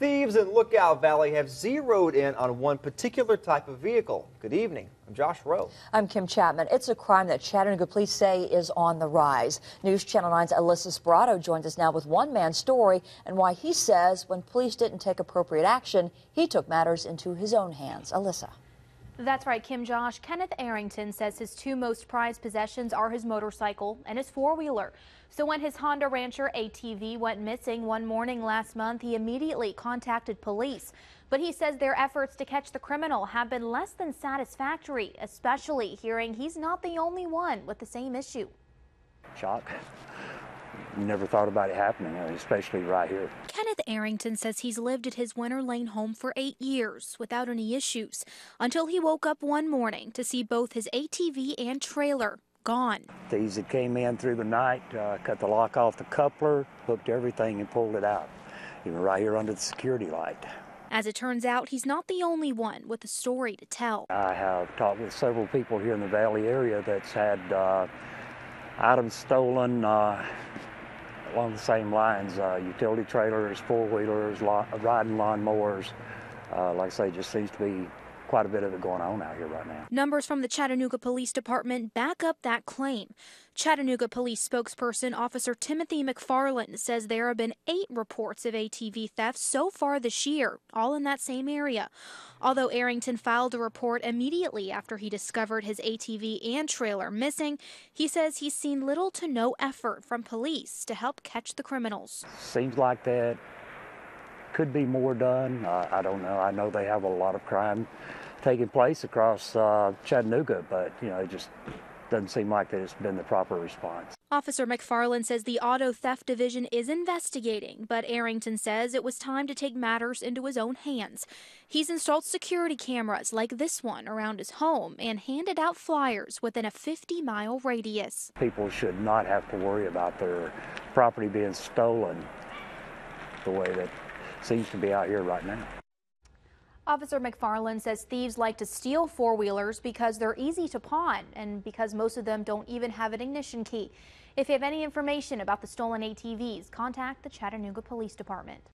Thieves in Lookout Valley have zeroed in on one particular type of vehicle. Good evening. I'm Josh Rowe. I'm Kim Chapman. It's a crime that Chattanooga police say is on the rise. News Channel 9's Alyssa Sperato joins us now with one man's story and why he says when police didn't take appropriate action, he took matters into his own hands. Alyssa. That's right, Kim Josh. Kenneth Arrington says his two most prized possessions are his motorcycle and his four wheeler. So when his Honda Rancher ATV went missing one morning last month, he immediately contacted police. But he says their efforts to catch the criminal have been less than satisfactory, especially hearing he's not the only one with the same issue. Shock never thought about it happening, especially right here. Kenneth Arrington says he's lived at his Winter Lane home for eight years without any issues until he woke up one morning to see both his ATV and trailer gone. Thieves that came in through the night, uh, cut the lock off the coupler, hooked everything and pulled it out, even right here under the security light. As it turns out, he's not the only one with a story to tell. I have talked with several people here in the Valley area that's had uh, items stolen uh, along the same lines, uh, utility trailers, four-wheelers, riding lawnmowers. Uh, like I say, just seems to be quite a bit of it going on out here right now. Numbers from the Chattanooga Police Department back up that claim. Chattanooga Police spokesperson Officer Timothy McFarland says there have been eight reports of ATV theft so far this year, all in that same area. Although Arrington filed a report immediately after he discovered his ATV and trailer missing, he says he's seen little to no effort from police to help catch the criminals. Seems like that could be more done. Uh, I don't know. I know they have a lot of crime taking place across uh, Chattanooga, but you know, it just doesn't seem like that it's been the proper response. Officer McFarland says the Auto Theft Division is investigating, but Arrington says it was time to take matters into his own hands. He's installed security cameras like this one around his home and handed out flyers within a 50 mile radius. People should not have to worry about their property being stolen the way that seems to be out here right now. Officer McFarland says thieves like to steal four wheelers because they're easy to pawn and because most of them don't even have an ignition key. If you have any information about the stolen ATVs, contact the Chattanooga Police Department.